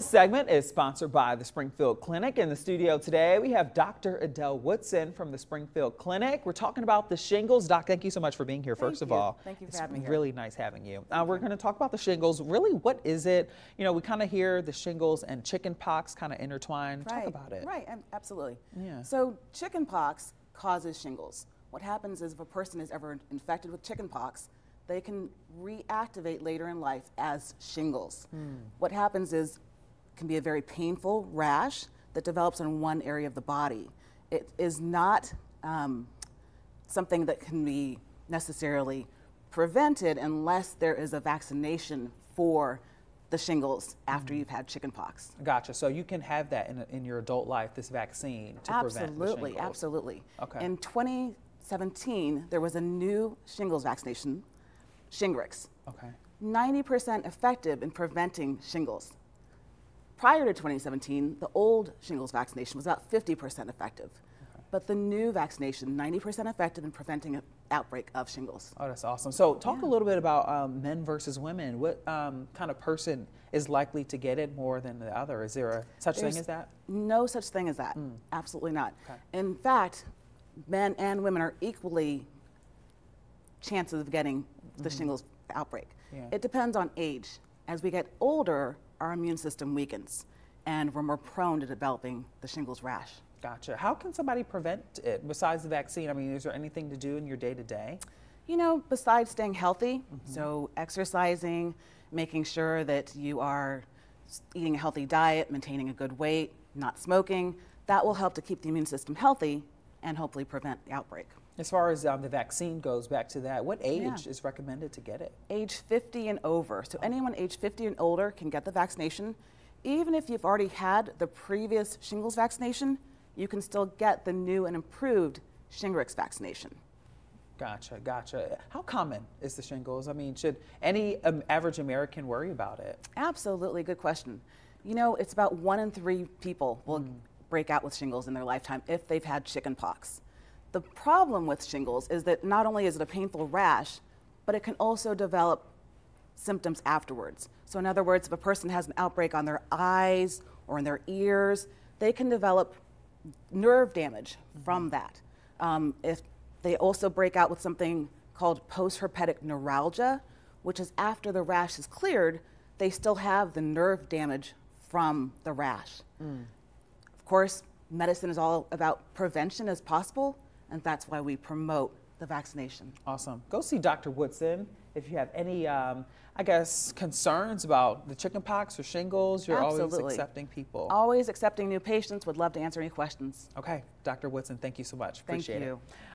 segment is sponsored by the Springfield Clinic. In the studio today, we have Dr. Adele Woodson from the Springfield Clinic. We're talking about the shingles. Doc, thank you so much for being here, first thank of you. all. Thank you for it's having me here. really nice having you. Uh, we're going to talk about the shingles. Really, what is it? You know, we kind of hear the shingles and chicken pox kind of intertwined. Right. Talk about it. Right, absolutely. Yeah. So chickenpox causes shingles. What happens is if a person is ever infected with chickenpox, they can reactivate later in life as shingles. Hmm. What happens is can be a very painful rash that develops in one area of the body. It is not um, something that can be necessarily prevented unless there is a vaccination for the shingles after Hmm. you've had chickenpox. Gotcha. So you can have that in, in your adult life, this vaccine to prevent the Absolutely, absolutely. Okay. In 2017, there was a new shingles vaccination, Shingrix, Okay. 90% effective in preventing shingles. Prior to 2017, the old shingles vaccination was about 50% effective. But the new vaccination, 90% effective in preventing an outbreak of shingles. Oh, that's awesome. So, talk a little bit about um, men versus women. What um, kind of person is likely to get it more than the other? Is there a such There's thing as that? No such thing as that. Absolutely not. Okay. In fact, men and women are equally chances of getting the shingles outbreak. Yeah. It depends on age. As we get older, our immune system weakens and we're more prone to developing the shingles rash. Gotcha. How can somebody prevent it besides the vaccine? I mean, is there anything to do in your day to day? You know, besides staying healthy, mm-hmm. so exercising, making sure that you are eating a healthy diet, maintaining a good weight, not smoking, that will help to keep the immune system healthy and hopefully prevent the outbreak. As far as um, the vaccine goes, back to that, what age Yeah. is recommended to get it? Age 50 and over. So anyone age 50 and older can get the vaccination. Even if you've already had the previous shingles vaccination, you can still get the new and improved Shingrix vaccination. Gotcha, gotcha. How common is the shingles? I mean, should any um, average American worry about it? Absolutely, good question. You know, it's about one in three people will break out with shingles in their lifetime if they've had chickenpox. The problem with shingles is that not only is it a painful rash, but it can also develop symptoms afterwards. So, in other words, if a person has an outbreak on their eyes or in their ears, they can develop nerve damage from that. Um, if they also break out with something called postherpetic neuralgia, which is after the rash is cleared, they still have the nerve damage from the rash. Of course, medicine is all about prevention as possible, and that's why we promote the vaccination. Awesome. Go see Dr. Woodson if you have any, um, I guess, concerns about the chickenpox or shingles. You're always accepting people. Always accepting new patients, would love to answer any questions. Okay, Dr. Woodson, thank you so much. Thank Appreciate you. it.